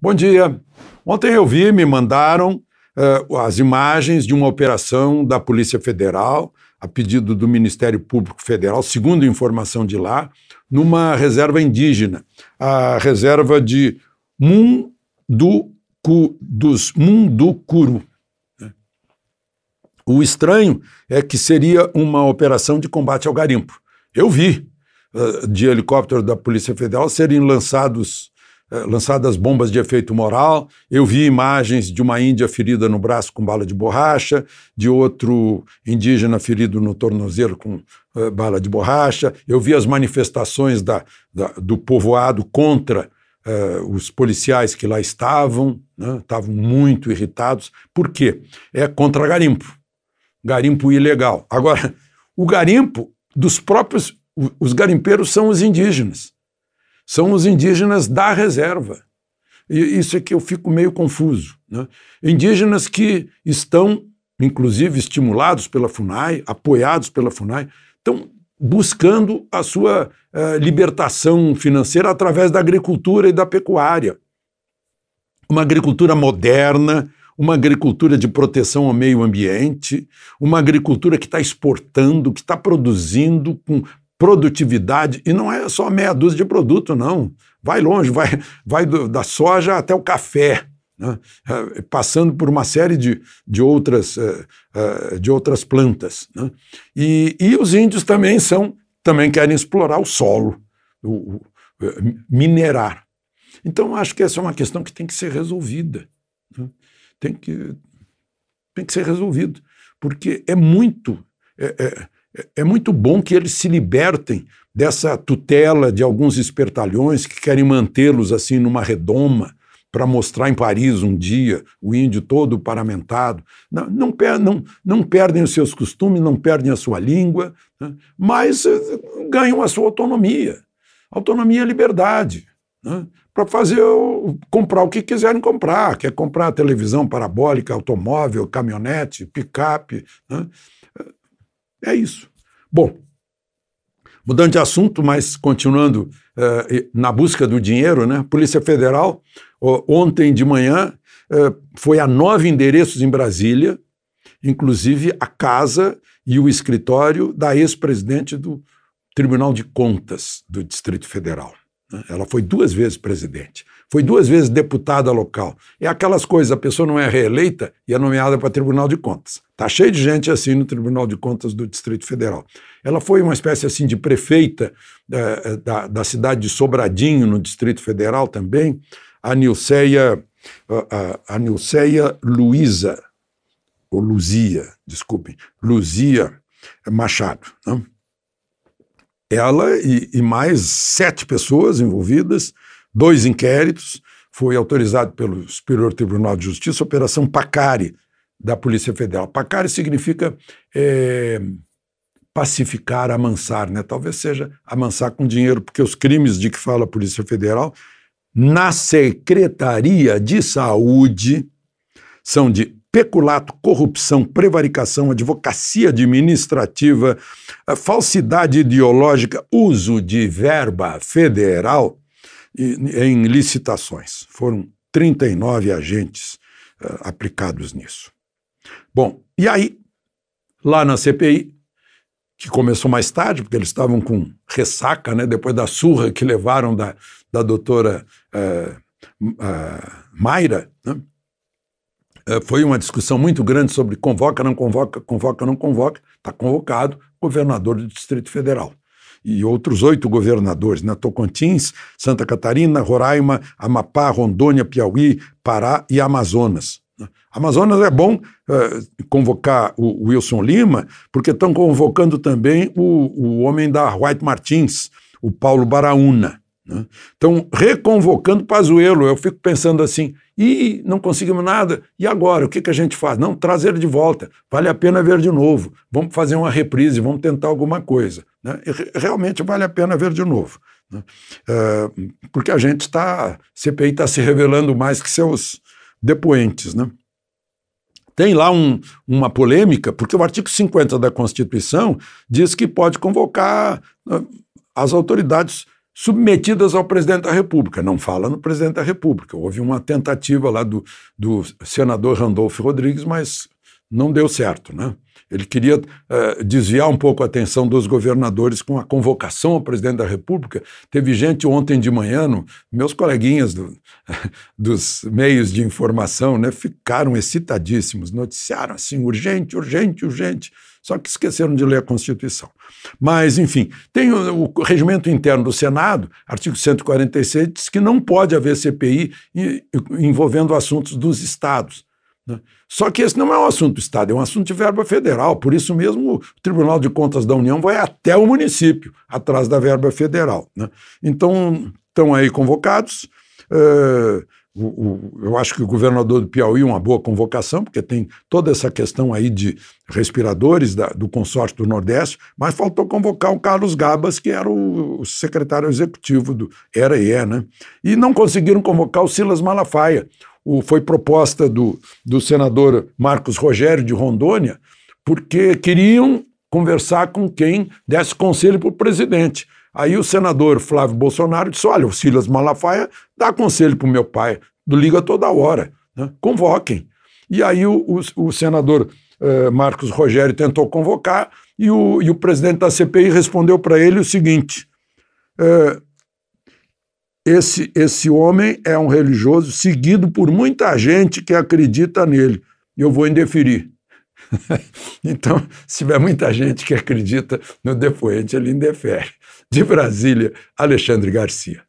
Bom dia. Ontem eu vi, me mandaram uh, as imagens de uma operação da Polícia Federal, a pedido do Ministério Público Federal, segundo informação de lá, numa reserva indígena, a reserva de Mundu, dos Munducuru. Né? O estranho é que seria uma operação de combate ao garimpo. Eu vi de helicóptero da Polícia Federal serem lançados eh, lançadas bombas de efeito moral. Eu vi imagens de uma índia ferida no braço com bala de borracha, de outro indígena ferido no tornozelo com uh, bala de borracha. Eu vi as manifestações da, da, do povoado contra uh, os policiais que lá estavam, né? estavam muito irritados. Por quê? É contra garimpo. Garimpo ilegal. Agora, o garimpo dos próprios. Os garimpeiros são os indígenas são os indígenas da reserva. E isso é que eu fico meio confuso. Né? Indígenas que estão, inclusive, estimulados pela FUNAI, apoiados pela FUNAI, estão buscando a sua uh, libertação financeira através da agricultura e da pecuária. Uma agricultura moderna, uma agricultura de proteção ao meio ambiente, uma agricultura que está exportando, que está produzindo com produtividade, e não é só meia dúzia de produto, não. Vai longe, vai, vai do, da soja até o café, né? É, passando por uma série de, de, outras, é, é, de outras plantas. Né? E, e os índios também são, também querem explorar o solo, o, o, minerar. Então, acho que essa é uma questão que tem que ser resolvida. Né? Tem, que, tem que ser resolvido, porque é muito. É, é, é muito bom que eles se libertem dessa tutela de alguns espertalhões que querem mantê-los assim numa redoma para mostrar em Paris um dia o índio todo paramentado. Não, não, não, não perdem os seus costumes, não perdem a sua língua, né? mas eh, ganham a sua autonomia. Autonomia é liberdade. Né? Para fazer comprar o que quiserem comprar. Quer comprar televisão parabólica, automóvel, caminhonete, picape. Né? É isso. Bom, mudando de assunto, mas continuando uh, na busca do dinheiro, né? Polícia Federal, ontem de manhã, uh, foi a nove endereços em Brasília, inclusive a casa e o escritório da ex-presidente do Tribunal de Contas do Distrito Federal. Né? Ela foi duas vezes presidente. Foi duas vezes deputada local. É aquelas coisas, a pessoa não é reeleita e é nomeada para Tribunal de Contas. Está cheio de gente assim no Tribunal de Contas do Distrito Federal. Ela foi uma espécie assim de prefeita eh, da, da cidade de Sobradinho, no Distrito Federal também, a Nilceia, a, a Nilceia Luísa, ou Luzia, desculpem, Luzia Machado. Né? Ela e, e mais sete pessoas envolvidas, dois inquéritos, foi autorizado pelo Superior Tribunal de Justiça, Operação Pacari, da Polícia Federal. Pacari significa é, pacificar, amansar, né? Talvez seja amansar com dinheiro, porque os crimes de que fala a Polícia Federal na Secretaria de Saúde são de peculato, corrupção, prevaricação, advocacia administrativa, falsidade ideológica, uso de verba federal em licitações. Foram 39 agentes uh, aplicados nisso. Bom, e aí, lá na CPI, que começou mais tarde, porque eles estavam com ressaca, né, depois da surra que levaram da, da doutora uh, uh, Mayra, né, foi uma discussão muito grande sobre convoca, não convoca, convoca, não convoca. Está convocado governador do Distrito Federal e outros oito governadores, né? Tocantins, Santa Catarina, Roraima, Amapá, Rondônia, Piauí, Pará e Amazonas. Né? Amazonas é bom uh, convocar o Wilson Lima, porque estão convocando também o, o homem da White Martins, o Paulo Baraúna. Né? Estão reconvocando Pazuello. Eu fico pensando assim, e não conseguimos nada, e agora? O que, que a gente faz? Não, trazer ele de volta. Vale a pena ver de novo. Vamos fazer uma reprise, vamos tentar alguma coisa. Né? realmente vale a pena ver de novo. Né? Uh, porque a gente está, CPI está se revelando mais que seus depoentes. Né? Tem lá um, uma polêmica, porque o artigo 50 da Constituição diz que pode convocar uh, as autoridades submetidas ao presidente da República. Não fala no presidente da República. Houve uma tentativa lá do, do senador Randolfo Rodrigues, mas não deu certo, né? Ele queria uh, desviar um pouco a atenção dos governadores com a convocação ao presidente da República. Teve gente ontem de manhã, no, meus coleguinhas do, dos meios de informação, né, ficaram excitadíssimos, noticiaram assim, urgente, urgente, urgente. Só que esqueceram de ler a Constituição. Mas, enfim, tem o, o regimento interno do Senado, artigo 146, diz que não pode haver CPI envolvendo assuntos dos estados. Né? Só que esse não é um assunto do Estado, é um assunto de verba federal. Por isso mesmo, o Tribunal de Contas da União vai até o município, atrás da verba federal. Né? Então, estão aí convocados. Uh, o, o, eu acho que o governador do Piauí uma boa convocação, porque tem toda essa questão aí de respiradores da, do consórcio do Nordeste, mas faltou convocar o Carlos Gabas, que era o, o secretário executivo do. Era e é, né? E não conseguiram convocar o Silas Malafaia, o, foi proposta do, do senador Marcos Rogério de Rondônia, porque queriam conversar com quem desse conselho para o presidente. Aí o senador Flávio Bolsonaro disse: olha, o Silas Malafaia dá conselho para o meu pai, do liga toda hora, né? convoquem. E aí o, o, o senador eh, Marcos Rogério tentou convocar e o, e o presidente da CPI respondeu para ele o seguinte: eh, esse, esse homem é um religioso seguido por muita gente que acredita nele. Eu vou indeferir. então, se tiver muita gente que acredita no depoente, ele indefere. De Brasília, Alexandre Garcia.